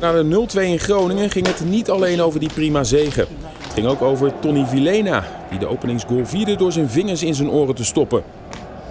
Na de 0-2 in Groningen ging het niet alleen over die prima zegen. Het ging ook over Tony Vilena, die de openingsgoal vierde door zijn vingers in zijn oren te stoppen.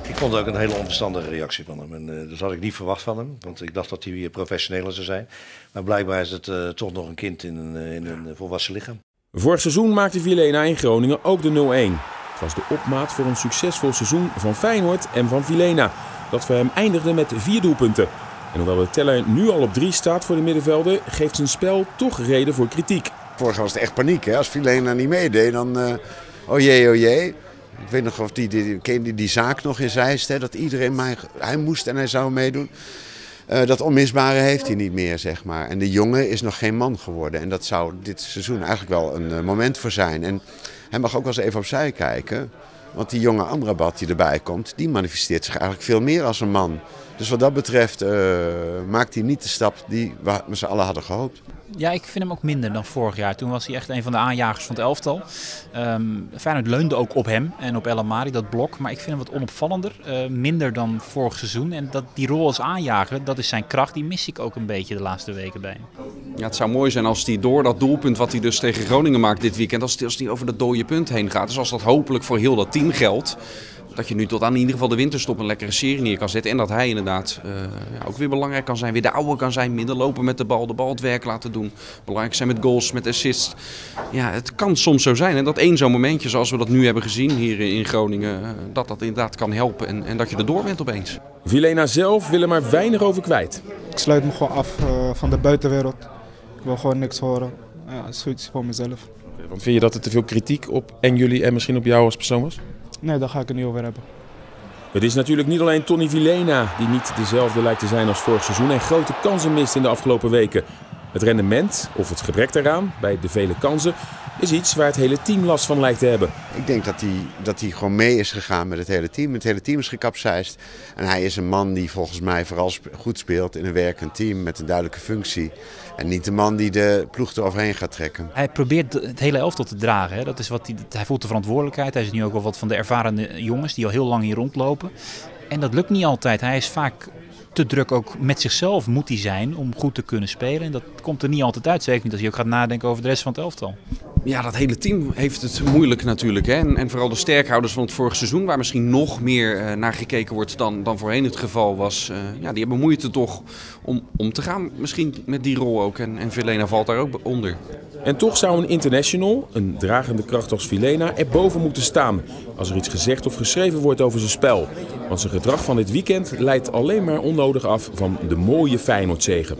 Ik vond het ook een hele onverstandige reactie van hem. En, uh, dat had ik niet verwacht van hem, want ik dacht dat hij professioneler zou zijn. Maar blijkbaar is het uh, toch nog een kind in een, in een volwassen lichaam. Vorig seizoen maakte Vilena in Groningen ook de 0-1. Het was de opmaat voor een succesvol seizoen van Feyenoord en van Vilena. Dat voor hem eindigde met vier doelpunten. En hoewel de teller nu al op drie staat voor de middenvelder, geeft zijn spel toch reden voor kritiek. Vorig was het echt paniek. Hè? Als Vilena niet meedeed, dan uh, oh jee, oh jee. Ik weet nog of die, die, die, die zaak nog in Zeist, hè, dat iedereen mij, hij moest en hij zou meedoen. Uh, dat onmisbare heeft hij niet meer, zeg maar. En de jongen is nog geen man geworden. En dat zou dit seizoen eigenlijk wel een uh, moment voor zijn. En hij mag ook wel eens even opzij kijken. Want die jonge Amrabat die erbij komt, die manifesteert zich eigenlijk veel meer als een man. Dus wat dat betreft uh, maakt hij niet de stap die we met z'n allen hadden gehoopt. Ja, ik vind hem ook minder dan vorig jaar. Toen was hij echt een van de aanjagers van het elftal. Um, Feyenoord leunde ook op hem en op El Amari, dat blok. Maar ik vind hem wat onopvallender. Uh, minder dan vorig seizoen. En dat, die rol als aanjager, dat is zijn kracht. Die mis ik ook een beetje de laatste weken bij hem. Ja, het zou mooi zijn als hij door dat doelpunt wat hij dus tegen Groningen maakt dit weekend... als hij, als hij over dat dode punt heen gaat. Dus als dat hopelijk voor heel dat team geldt dat je nu tot aan in ieder geval de winterstop een lekkere serie neer kan zetten. En dat hij inderdaad uh, ja, ook weer belangrijk kan zijn. Weer de oude kan zijn. Minder lopen met de bal. De bal het werk laten doen. Belangrijk zijn met goals, met assists. Ja, het kan soms zo zijn. En dat één zo'n momentje zoals we dat nu hebben gezien hier in Groningen. Uh, dat dat inderdaad kan helpen. En, en dat je erdoor bent opeens. Vilena zelf wil er maar weinig over kwijt. Ik sluit me gewoon af uh, van de buitenwereld. Ik wil gewoon niks horen. Ja, dat is zoiets voor mezelf. Want vind je dat er te veel kritiek op en jullie en misschien op jou als persoon was? Nee, daar ga ik het niet over hebben. Het is natuurlijk niet alleen Tony Vilena die niet dezelfde lijkt te zijn als vorig seizoen en grote kansen mist in de afgelopen weken. Het rendement, of het gebrek daaraan, bij de vele kansen, is iets waar het hele team last van lijkt te hebben. Ik denk dat hij, dat hij gewoon mee is gegaan met het hele team. Het hele team is gekapseist. En hij is een man die volgens mij vooral goed speelt in een werkend team met een duidelijke functie. En niet de man die de ploeg eroverheen gaat trekken. Hij probeert het hele elftal te dragen. Hè. Dat is wat hij, hij voelt de verantwoordelijkheid. Hij is nu ook wel wat van de ervaren jongens die al heel lang hier rondlopen. En dat lukt niet altijd. Hij is vaak te druk ook met zichzelf moet hij zijn om goed te kunnen spelen. En dat komt er niet altijd uit. Zeker niet als je ook gaat nadenken over de rest van het elftal. Ja, dat hele team heeft het moeilijk natuurlijk. Hè? En, en vooral de sterkhouders van het vorige seizoen, waar misschien nog meer uh, naar gekeken wordt dan, dan voorheen het geval was. Uh, ja, die hebben moeite toch om, om te gaan misschien met die rol ook. En, en Vilena valt daar ook onder. En toch zou een international, een dragende kracht als Vilena, er boven moeten staan. Als er iets gezegd of geschreven wordt over zijn spel. Want zijn gedrag van dit weekend leidt alleen maar onnodig af van de mooie Feyenoordzegen.